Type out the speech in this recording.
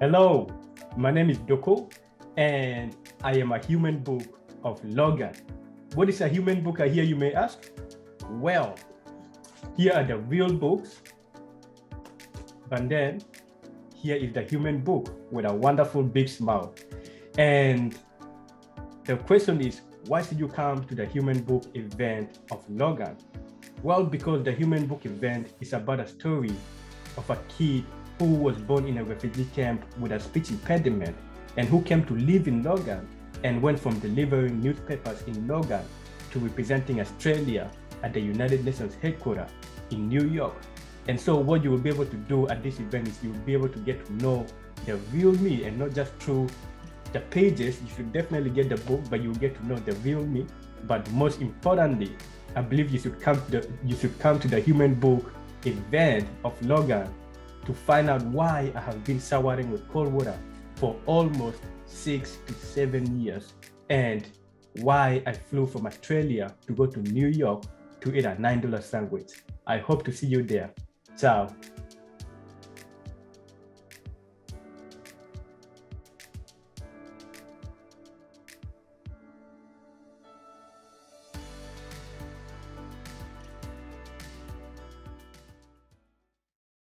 Hello, my name is Duku, and I am a human book of Logan. What is a human book, I hear you may ask? Well, here are the real books, and then here is the human book with a wonderful big smile. And the question is, why should you come to the human book event of Logan? Well, because the human book event is about a story of a kid who was born in a refugee camp with a speech impediment and who came to live in Logan and went from delivering newspapers in Logan to representing Australia at the United Nations headquarters in New York. And so what you will be able to do at this event is you will be able to get to know the real me and not just through the pages. You should definitely get the book, but you will get to know the real me. But most importantly, I believe you should come to the you should come to the human book event of Logan to find out why I have been showering with cold water for almost six to seven years and why I flew from Australia to go to New York to eat a $9 sandwich. I hope to see you there. Ciao.